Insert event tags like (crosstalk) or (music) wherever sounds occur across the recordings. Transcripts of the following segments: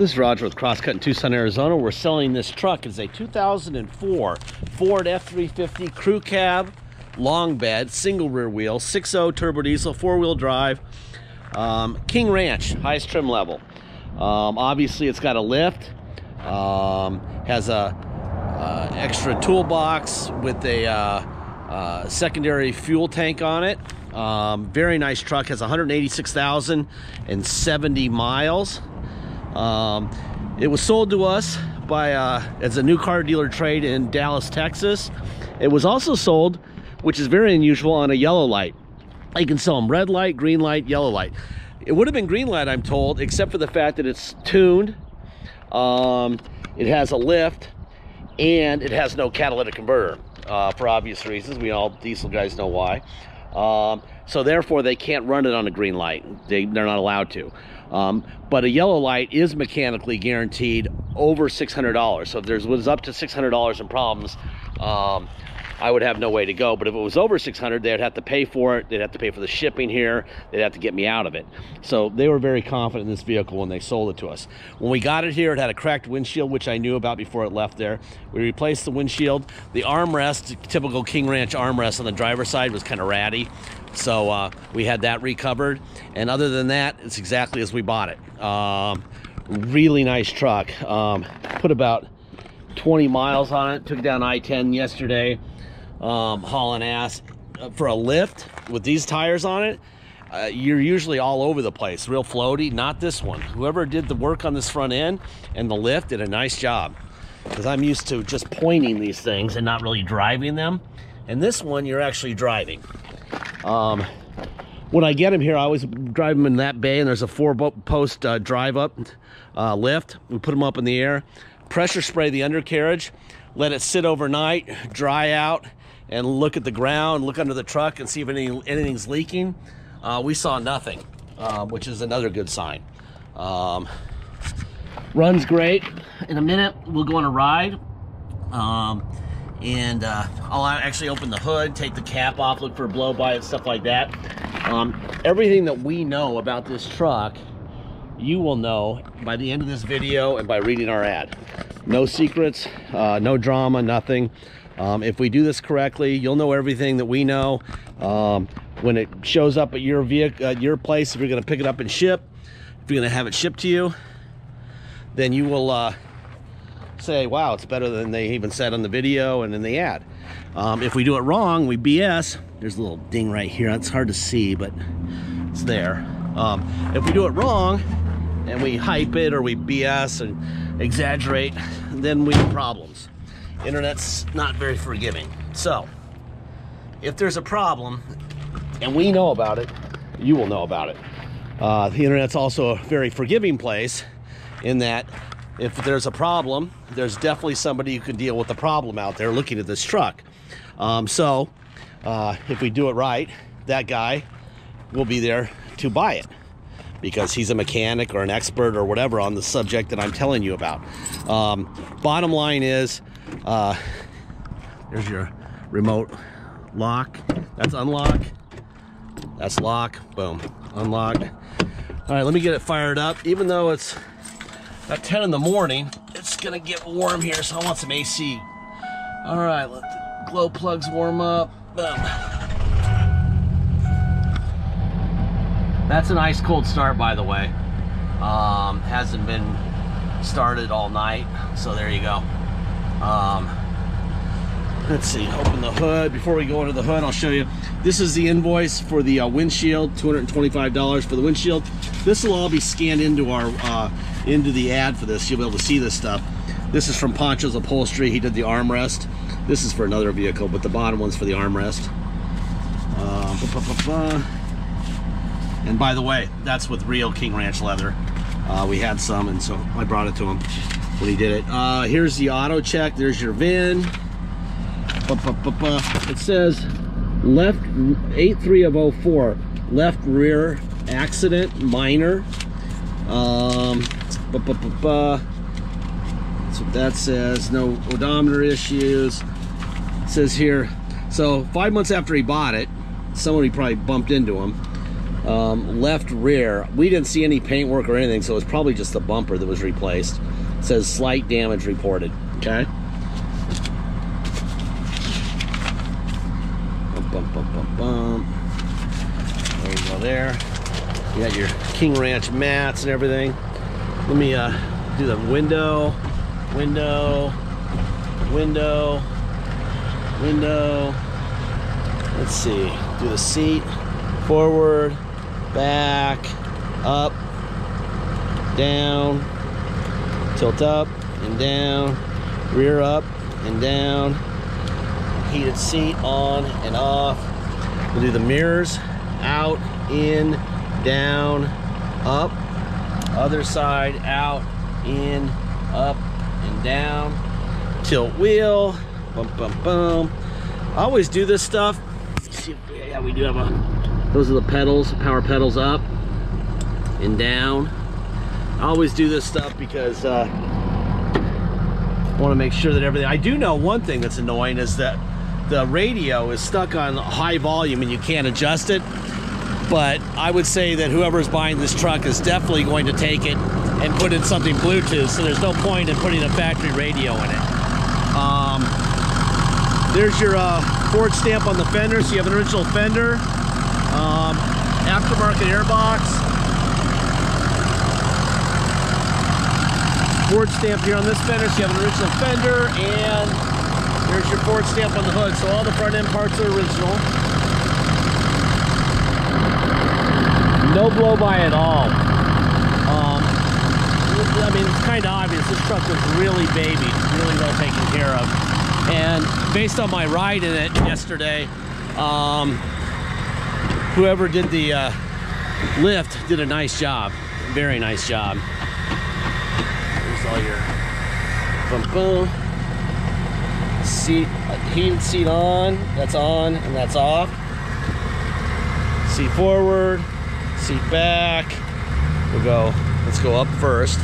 This is Roger with Crosscut in Tucson, Arizona. We're selling this truck. It's a 2004 Ford F-350 crew cab, long bed, single rear wheel, 6.0 turbo diesel, four-wheel drive, um, King Ranch, highest trim level. Um, obviously, it's got a lift, um, has a uh, extra toolbox with a uh, uh, secondary fuel tank on it. Um, very nice truck, has 186,070 miles. Um, it was sold to us by uh, as a new car dealer trade in Dallas, Texas. It was also sold, which is very unusual, on a yellow light. You can sell them red light, green light, yellow light. It would have been green light, I'm told, except for the fact that it's tuned. Um, it has a lift, and it has no catalytic converter uh, for obvious reasons. We all diesel guys know why. Um, so therefore, they can't run it on a green light. They, they're not allowed to. Um, but a yellow light is mechanically guaranteed over $600. So if there was up to $600 in problems, um, I would have no way to go. But if it was over 600, they'd have to pay for it. They'd have to pay for the shipping here. They'd have to get me out of it. So they were very confident in this vehicle when they sold it to us. When we got it here, it had a cracked windshield, which I knew about before it left there. We replaced the windshield. The armrest, typical King Ranch armrest on the driver's side was kind of ratty. So uh, we had that recovered. And other than that, it's exactly as we bought it. Um, really nice truck. Um, put about 20 miles on it. Took down I-10 yesterday um, hauling ass uh, for a lift with these tires on it. Uh, you're usually all over the place, real floaty. Not this one. Whoever did the work on this front end and the lift did a nice job because I'm used to just pointing these things and not really driving them. And this one, you're actually driving. Um, when I get them here, I always drive them in that bay, and there's a four-post uh, drive-up uh, lift. We put them up in the air, pressure spray the undercarriage, let it sit overnight, dry out, and look at the ground, look under the truck and see if any, anything's leaking. Uh, we saw nothing, uh, which is another good sign. Um, runs great. In a minute, we'll go on a ride. Um, and uh, I'll actually open the hood, take the cap off, look for a blow by and stuff like that. Um, everything that we know about this truck, you will know by the end of this video and by reading our ad. No secrets, uh, no drama, nothing. Um, if we do this correctly, you'll know everything that we know. Um, when it shows up at your vehicle, at your place, if you're going to pick it up and ship, if you're going to have it shipped to you, then you will uh, say, wow, it's better than they even said on the video and in the ad. Um, if we do it wrong, we BS. There's a little ding right here. It's hard to see, but it's there. Um, if we do it wrong and we hype it or we BS and exaggerate, then we have problems internet's not very forgiving. So, if there's a problem and we know about it, you will know about it. Uh, the internet's also a very forgiving place in that if there's a problem, there's definitely somebody who can deal with the problem out there looking at this truck. Um, so, uh, if we do it right, that guy will be there to buy it because he's a mechanic or an expert or whatever on the subject that I'm telling you about. Um, bottom line is, uh, there's your remote lock. That's unlock. That's lock. Boom. Unlock. All right, let me get it fired up. Even though it's at 10 in the morning, it's gonna get warm here, so I want some AC. All right, let the glow plugs warm up. Boom. That's an ice cold start, by the way. Um, hasn't been started all night, so there you go. Um, let's see, open the hood. Before we go into the hood, I'll show you. This is the invoice for the uh, windshield, $225 for the windshield. This will all be scanned into our uh, into the ad for this. You'll be able to see this stuff. This is from Poncho's Upholstery. He did the armrest. This is for another vehicle, but the bottom one's for the armrest. Uh, and by the way, that's with real King Ranch leather. Uh, we had some, and so I brought it to him when he did it. Uh, here's the AutoCheck. There's your VIN. It says left 83 of 04 left rear accident minor um what that says no odometer issues it says here so five months after he bought it somebody probably bumped into him Um, left rear, we didn't see any paintwork or anything, so it was probably just the bumper that was replaced. It says slight damage reported. Okay. Bump, bump, bump, bump, bump. There you go there. You got your King Ranch mats and everything. Let me uh, do the window, window, window, window. Let's see. Do the seat, forward, back, up, down, tilt up and down, rear up and down, heated seat on and off. We'll do the mirrors out, in, down, up, other side, out, in, up, and down. Tilt wheel, bum, bum, bum. I always do this stuff. Yeah, we do have a, those are the pedals, power pedals up and down. I always do this stuff because uh, I want to make sure that everything, I do know one thing that's annoying is that the radio is stuck on high volume and you can't adjust it. But I would say that whoever's buying this truck is definitely going to take it and put in something Bluetooth, so there's no point in putting a factory radio in it. Um, there's your uh, Ford stamp on the fender, so you have an original fender, um, aftermarket airbox, Ford stamp here on this fender, you have an original fender, and there's your Ford stamp on the hood, so all the front end parts are original. no blow by at all. Um, I mean, it's kind of obvious. This truck was really baby, really well taken care of. And based on my ride in it yesterday, um, whoever did the uh, lift did a nice job. Very nice job. All your boom boom. Seat, heated seat on, that's on and that's off. Seat forward, seat back. We'll go, let's go up first.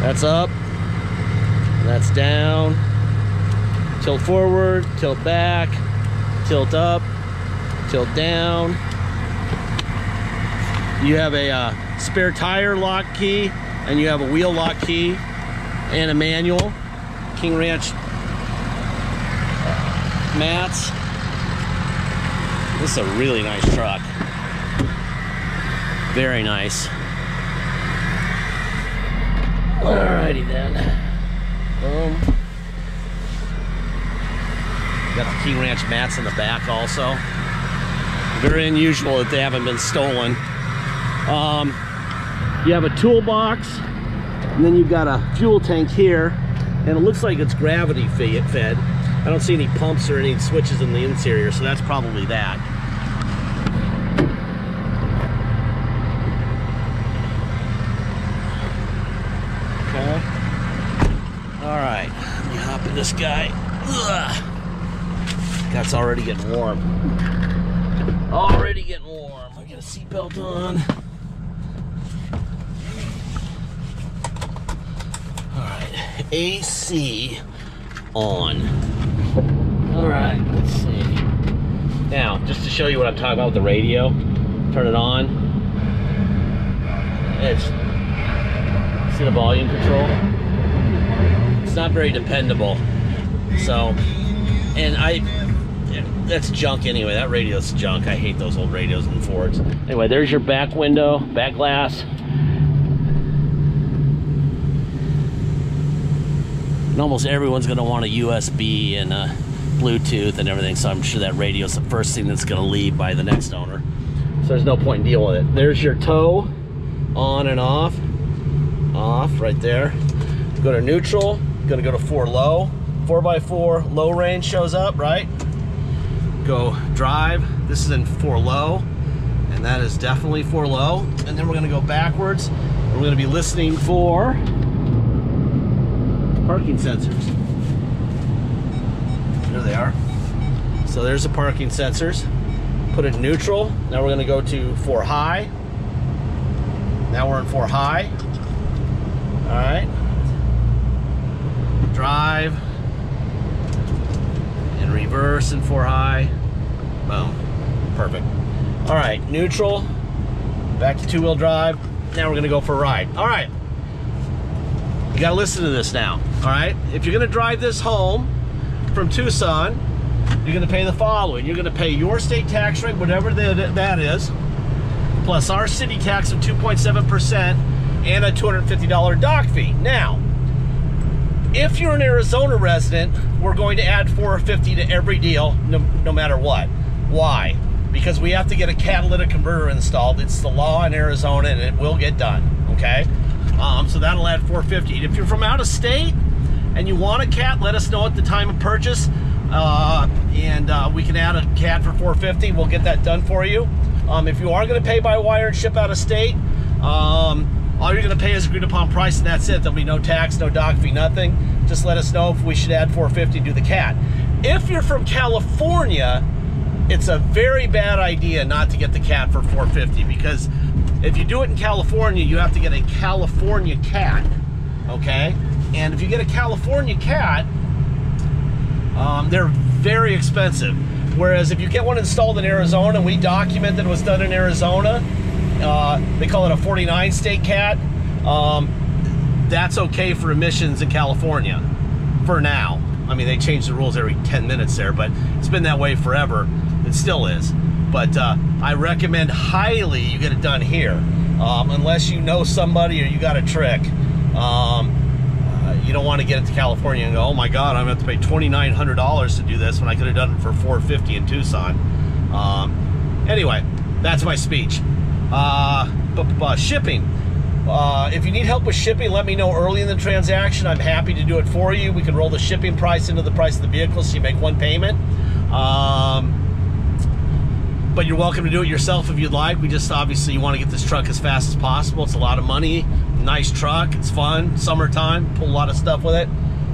That's up, that's down. Tilt forward, tilt back, tilt up, tilt down. You have a uh, spare tire lock key and you have a wheel lock key and a manual. King Ranch mats. This is a really nice truck. Very nice. Alrighty then. Boom. Got the King Ranch mats in the back also. Very unusual that they haven't been stolen. Um, you have a toolbox, and then you've got a fuel tank here, and it looks like it's gravity fed. I don't see any pumps or any switches in the interior, so that's probably that. Okay. All right, let me hop in this guy. Ugh. That's already getting warm. Already getting warm. I got a seatbelt on. AC on. Alright, let's see. Now, just to show you what I'm talking about with the radio, turn it on. It's, see the volume control? It's not very dependable. So, and I, that's junk anyway. That radio's junk. I hate those old radios and Fords. Anyway, there's your back window, back glass. And almost everyone's gonna want a USB and a Bluetooth and everything, so I'm sure that radio is the first thing that's gonna leave by the next owner. So there's no point in dealing with it. There's your tow, on and off. Off, right there. Go to neutral, gonna go to four low. Four by four, low range shows up, right? Go drive. This is in 4 low, and that is definitely 4 low. And then we're going to go backwards. We're going to be listening for parking sensors. There they are. So there's the parking sensors. Put it in neutral. Now we're going to go to 4 high. Now we're in 4 high. All right. Drive And reverse and four high. Boom. Perfect. All right, neutral, Back to two-wheel drive. Now we're gonna go for a ride. All right. You gotta listen to this now, all right? If you're gonna drive this home from Tucson, you're gonna pay the following. You're gonna pay your state tax rate, whatever that is, plus our city tax of 2.7% and a $250 dock fee. Now, if you're an Arizona resident, we're going to add 450 to every deal, no, no matter what. Why? Because we have to get a catalytic converter installed. It's the law in Arizona and it will get done, okay? Um, so that'll add 450. If you're from out of state and you want a cat, let us know at the time of purchase uh, and uh, we can add a cat for 450. We'll get that done for you. Um, if you are going to pay by wire and ship out of state, um, all you're going to pay is agreed upon price, and that's it. There'll be no tax, no dock fee, nothing. Just let us know if we should add 450 to the cat. If you're from California, it's a very bad idea not to get the cat for 450 because if you do it in California, you have to get a California cat, okay? And if you get a California cat, um, they're very expensive. Whereas if you get one installed in Arizona, we document that it was done in Arizona, uh, they call it a 49 state cat. Um, that's okay for emissions in California for now. I mean, they change the rules every 10 minutes there, but it's been that way forever. It still is. But uh, I recommend highly you get it done here. Um, unless you know somebody or you got a trick. Um, uh, you don't want to get it to California and go, oh my God, I'm going to have to pay $2,900 to do this when I could have done it for 450 in Tucson. Um, anyway, that's my speech. Uh, but, shipping. Uh, if you need help with shipping, let me know early in the transaction. I'm happy to do it for you. We can roll the shipping price into the price of the vehicle so you make one payment. Um, but you're welcome to do it yourself if you'd like. We just obviously you want to get this truck as fast as possible. It's a lot of money. Nice truck. It's fun. Summertime. Pull a lot of stuff with it.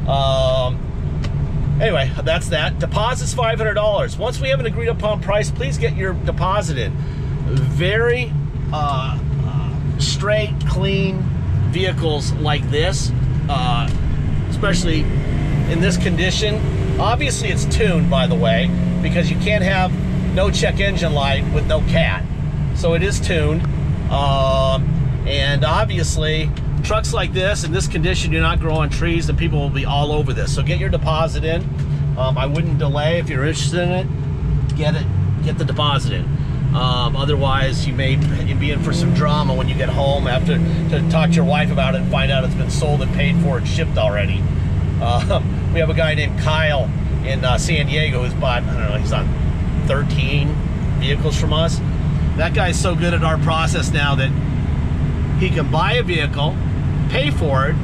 Um, anyway, that's that. Deposit's $500. Once we have an agreed upon price, please get your deposit in. Very uh, uh, straight, clean vehicles like this, uh, especially in this condition. Obviously, it's tuned, by the way, because you can't have no check engine light with no cat. So it is tuned. Um, and obviously, trucks like this, in this condition, do not grow on trees and people will be all over this. So get your deposit in. Um, I wouldn't delay if you're interested in it. Get it, get the deposit in. Um, otherwise, you may be in for some drama when you get home after to talk to your wife about it and find out it's been sold and paid for and shipped already. (laughs) Uh, we have a guy named Kyle in uh, San Diego who's bought, I don't know, he's on 13 vehicles from us. That guy's so good at our process now that he can buy a vehicle, pay for it,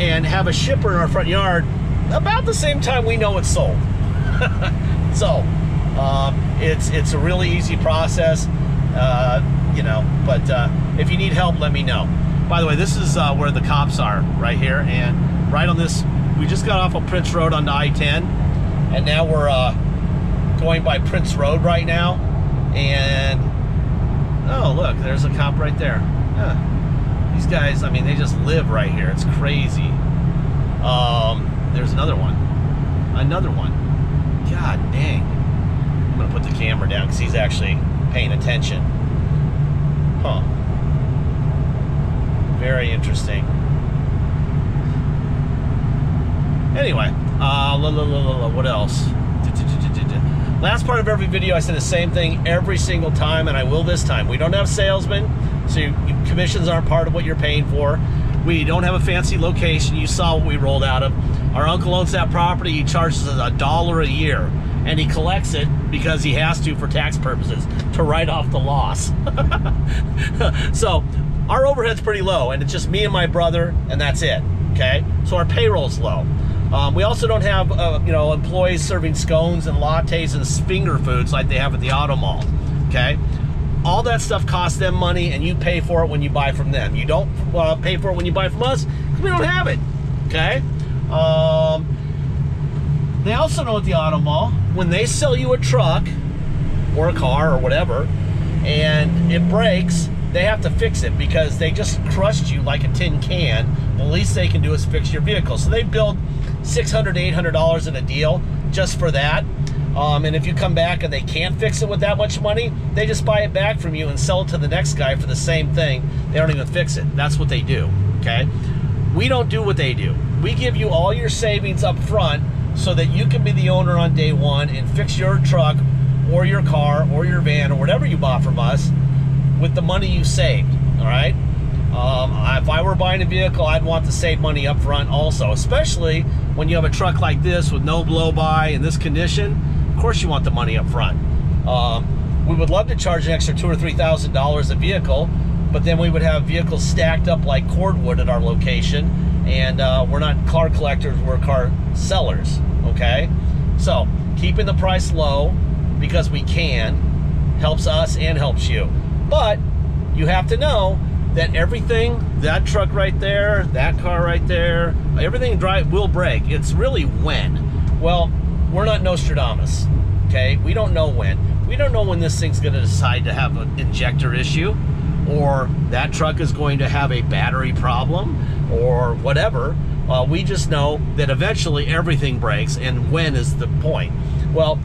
and have a shipper in our front yard about the same time we know it's sold. (laughs) so um, it's it's a really easy process, uh, you know. But uh, if you need help, let me know. By the way, this is uh, where the cops are right here, and right on this, we just got off of Prince Road on the I-10, and now we're uh, going by Prince Road right now, and oh look, there's a cop right there. Yeah. These guys, I mean, they just live right here. It's crazy. Um, there's another one. Another one. God dang. I'm gonna put the camera down because he's actually paying attention. Huh. Very interesting. Anyway, uh, la, la, la, what else? Last part of every video, I say the same thing every single time, and I will this time. We don't have salesmen, so you, commissions aren't part of what you're paying for. We don't have a fancy location. You saw what we rolled out of. Our uncle owns that property. He charges us a dollar a year, and he collects it because he has to for tax purposes to write off the loss. (laughs) so our overhead's pretty low, and it's just me and my brother, and that's it. Okay, so our payroll's low. Um, we also don't have, uh, you know, employees serving scones and lattes and finger foods like they have at the auto mall. Okay, all that stuff costs them money, and you pay for it when you buy from them. You don't uh, pay for it when you buy from us because we don't have it. Okay. Um, they also know at the auto mall when they sell you a truck or a car or whatever, and it breaks, they have to fix it because they just crushed you like a tin can. The least they can do is fix your vehicle. So they build 600 to 800 dollars in a deal just for that Um, and if you come back and they can't fix it with that much money, they just buy it back from you and sell it to the next guy for the same thing. They don't even fix it. That's what they do. Okay. We don't do what they do. We give you all your savings up front so that you can be the owner on day one and fix your truck or your car or your van or whatever you bought from us with the money you saved. All right. Um, if I were buying a vehicle, I'd want to save money up front also, especially when you have a truck like this with no blow by in this condition. Of course, you want the money up front. Um, we would love to charge an extra two or three thousand dollars a vehicle, but then we would have vehicles stacked up like cordwood at our location, and uh, we're not car collectors; we're car sellers. Okay, so keeping the price low because we can helps us and helps you, but you have to know that everything, that truck right there, that car right there, everything drive will break. It's really when. Well, we're not Nostradamus, okay? We don't know when. We don't know when this thing's gonna decide to have an injector issue or that truck is going to have a battery problem or whatever. Uh, we just know that eventually everything breaks and when is the point. Well,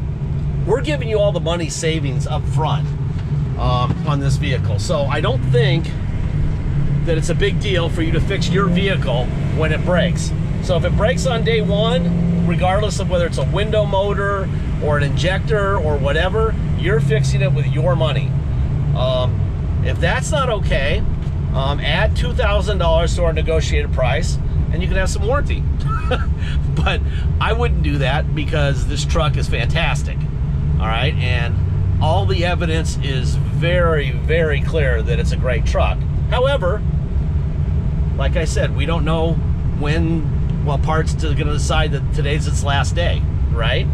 we're giving you all the money savings up front um, on this vehicle. So I don't think that it's a big deal for you to fix your vehicle when it breaks. So if it breaks on day one, regardless of whether it's a window motor or an injector or whatever, you're fixing it with your money. Um, if that's not okay, um, add $2,000 to our negotiated price and you can have some warranty. (laughs) but I wouldn't do that because this truck is fantastic. All right. And all the evidence is very, very clear that it's a great truck. However, like I said, we don't know when, well, parts are going to decide that today's its last day, right?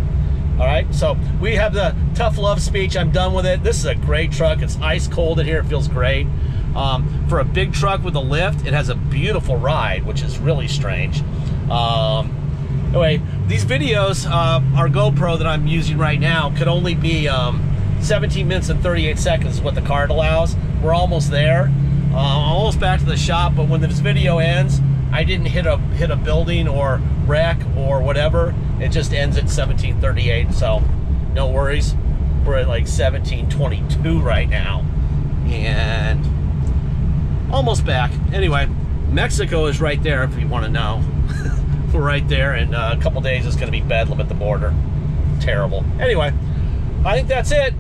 All right, so we have the tough love speech. I'm done with it. This is a great truck. It's ice cold in here. It feels great. Um, for a big truck with a lift, it has a beautiful ride, which is really strange. Um, anyway, these videos, uh, our GoPro that I'm using right now, could only be um, 17 minutes and 38 seconds is what the card allows. We're almost there. Uh, almost back to the shop, but when this video ends, I didn't hit a hit a building or wreck or whatever. It just ends at 1738, so no worries. We're at like 1722 right now, and almost back. Anyway, Mexico is right there if you want to know. (laughs) We're right there, and uh, a couple days it's going to be bedlam at the border. Terrible. Anyway, I think that's it.